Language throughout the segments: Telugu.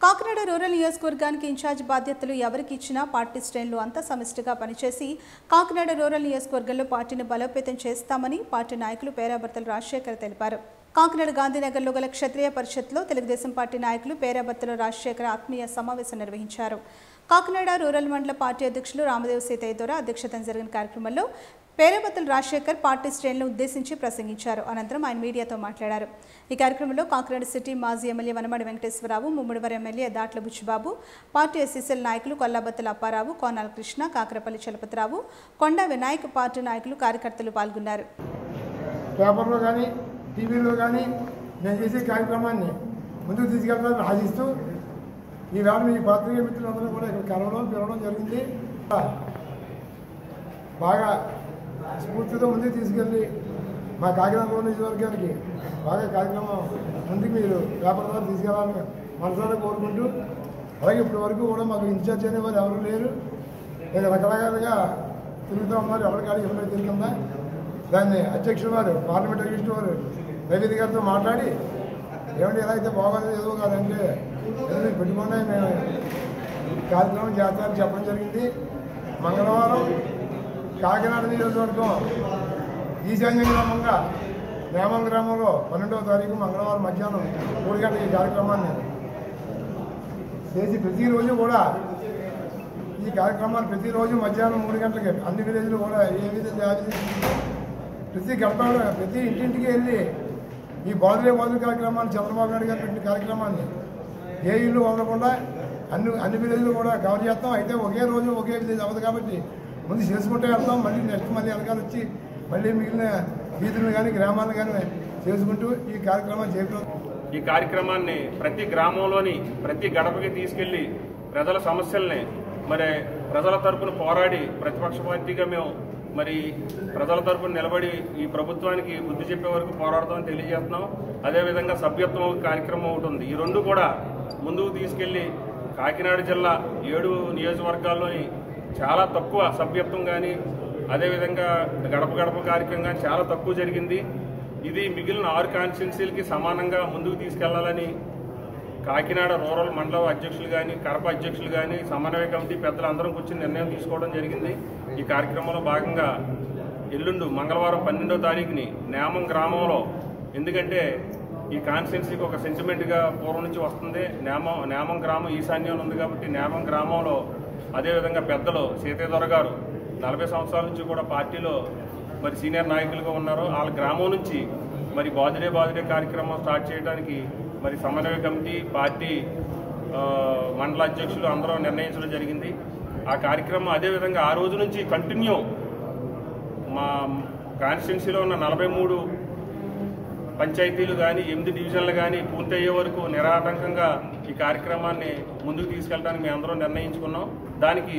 కాకినాడ రూరల్ నియోజకవర్గానికి ఇన్ఛార్జ్ బాధ్యతలు ఎవరికి ఇచ్చినా పార్టీ శ్రేణులు అంతా సమిష్టిగా పనిచేసి కాకినాడ రూరల్ నియోజకవర్గంలో పార్టీని బలోపేతం చేస్తామని పార్టీ నాయకులు పేరాభర్తలు రాజశేఖర్ తెలిపారు. కాకినాడ గాంధీనగర్లో గల క్షత్రియ పరిషత్లో తెలుగుదేశం పార్టీ నాయకులు పేరాభర్తలు రాజశేఖర్ ఆత్మీయ సమావేశం నిర్వహించారు. కాకినాడ రూరల్ మండల పార్టీ అధ్యక్షులు రామదేవ్ సీతయ్య ద్వారా అధ్యక్షతన జరిగిన కార్యక్రమంలో పేరేబత్తుల రాజశేఖర్ పార్టీ శ్రేణులను ఉద్దేశించి ప్రసంగించారు. అనంతరం ఆయన మీడియాతో మాట్లాడారు. ఈ కార్యక్రమంలో కాకినాడ సిటీ మాజీ ఎమ్మెల్యే వనమడి వెంకటేశ్వరరావు ముమ్మడివారి ఎమ్మెల్యే దాట్ల బుచ్చిబాబు పార్టీ ఎస్సీసీల నాయకులు కొల్లాబత్తుల అప్పారావు కోనాల కృష్ణ కాకరపల్లి చలపతిరావు కొండ వినాయక్ పార్టీ నాయకులు కార్యకర్తలు పాల్గొన్నారు. పేపర్లో కానీ టీవీలో కానీ నేను చేసే కార్యక్రమాన్ని ముందుకు ఆశిస్తూ ఈవేళ మీ పాత్రికేయ మిత్రులందరూ కూడా ఇక్కడ కలవడం పిలవడం జరిగింది. బాగా స్ఫూర్తితో ముందుకు తీసుకెళ్ళి మా కాకినాడ రోడ్ నియోజకవర్గానికి బాగా కార్యక్రమం ముందుకు మీరు పేపర్ ద్వారా తీసుకెళ్ళాలని మనసారా కోరుకుంటూ అలాగే ఇప్పటి వరకు కూడా మాకు ఇన్ఛార్జ్ అనే వారు ఎవరు లేరు. నేను రకరకాలుగా తిరుగుతూ ఉన్నారు. ఎవరికాడికి ఎవరికి తిరుగుతుందా? దాన్ని అధ్యక్షుడు వారు పార్లమెంట్ అధ్యక్షుడు వారు రవీంద్ర గారితో మాట్లాడి ఏమంటే ఎలా అయితే బాగోదు ఏదో కాదంటే ఏదో మీరు మేము కార్యక్రమం చేస్తామని చెప్పడం జరిగింది. మంగళవారం కాకినాడ నియోజకవర్గం ఈశాన్య గ్రామంగా నేమం గ్రామంలో పన్నెండవ తారీఖు మంగళవారం మధ్యాహ్నం మూడు గంటల ఈ కార్యక్రమాన్ని చేసి ప్రతిరోజు కూడా ఈ కార్యక్రమాలు ప్రతిరోజు మధ్యాహ్నం మూడు గంటలకి అన్ని విలేజ్లు కూడా ఏ విధంగా ప్రతి గడపలో ప్రతి ఇంటింటికి వెళ్ళి ఈ బాదులే బాదులు కార్యక్రమాన్ని చంద్రబాబు నాయుడు గారు పెట్టిన కార్యక్రమాన్ని ఏ ఇల్లు వదలకుండా అన్ని అన్ని విలేజ్లు కూడా కవర్ చేస్తాం. అయితే ఒకే రోజు ఒకే విలేజ్ అవ్వదు కాబట్టి ముందు చేసుకుంటే వెళ్తాం మళ్ళీ నెక్స్ట్ మళ్ళీ వెనకాల వచ్చి మళ్ళీ మిగిలిన వీధులను కానీ గ్రామాలను కానీ చేసుకుంటూ ఈ కార్యక్రమాన్ని చేయడం ఈ కార్యక్రమాన్ని ప్రతి గ్రామంలోని ప్రతి గడపకి తీసుకెళ్ళి ప్రజల సమస్యల్ని మరి ప్రజల తరపున పోరాడి ప్రతిపక్ష పార్టీగా మేము మరి ప్రజల తరపున నిలబడి ఈ ప్రభుత్వానికి బుద్ధి చెప్పే వరకు పోరాడతామని తెలియజేస్తున్నాం. అదేవిధంగా సభ్యత్వం కార్యక్రమం ఒకటి ఉంది. ఈ రెండు కూడా ముందుకు తీసుకెళ్ళి కాకినాడ జిల్లా ఏడు నియోజకవర్గాల్లోని చాలా తక్కువ సభ్యత్వం కానీ అదేవిధంగా గడప గడప కార్యక్రమం కానీ చాలా తక్కువ జరిగింది. ఇది మిగిలిన ఆరు కాన్స్టిట్యున్సీలకి సమానంగా ముందుకు తీసుకెళ్ళాలని కాకినాడ రూరల్ మండల అధ్యక్షులు కానీ కడప అధ్యక్షులు కానీ సమన్వయ కమిటీ పెద్దలు అందరం కూర్చొని నిర్ణయం తీసుకోవడం జరిగింది. ఈ కార్యక్రమంలో భాగంగా ఎల్లుండు మంగళవారం పన్నెండో తారీఖుని నేమం గ్రామంలో ఎందుకంటే ఈ కాన్స్టిట్యున్సీకి ఒక సెంటిమెంట్గా పూర్వం నుంచి వస్తుంది. నేమం నేమం గ్రామం ఈశాన్యంలో ఉంది కాబట్టి నేమం గ్రామంలో అదేవిధంగా పెద్దలు సీతేదొర గారు నలభై సంవత్సరాల నుంచి కూడా పార్టీలో మరి సీనియర్ నాయకులుగా ఉన్నారు. వాళ్ళ గ్రామం నుంచి మరి బాదుడే బాదుడే కార్యక్రమం స్టార్ట్ చేయడానికి మరి సమన్వయ కమిటీ పార్టీ మండల అధ్యక్షులు అందరూ నిర్ణయించడం జరిగింది. ఆ కార్యక్రమం అదేవిధంగా ఆ రోజు నుంచి కంటిన్యూ మా కాన్స్టిట్యున్సీలో ఉన్న నలభై మూడు పంచాయతీలు కానీ ఎనిమిది డివిజన్లు కానీ పూర్తయ్యే వరకు నిరాటంకంగా ఈ కార్యక్రమాన్ని ముందుకు తీసుకెళ్ళడానికి మేము అందరం నిర్ణయించుకున్నాం. దానికి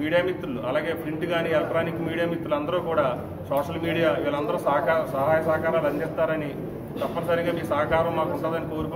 మీడియా మిత్రులు అలాగే ప్రింట్ కానీ ఎలక్ట్రానిక్ మీడియా మిత్రులు అందరూ కూడా సోషల్ మీడియా వీళ్ళందరూ సహకార సహాయ సహకారాలు అందిస్తారని తప్పనిసరిగా మీ సహకారం మాకు ఉంటుందని కోరుకుంటున్నాం.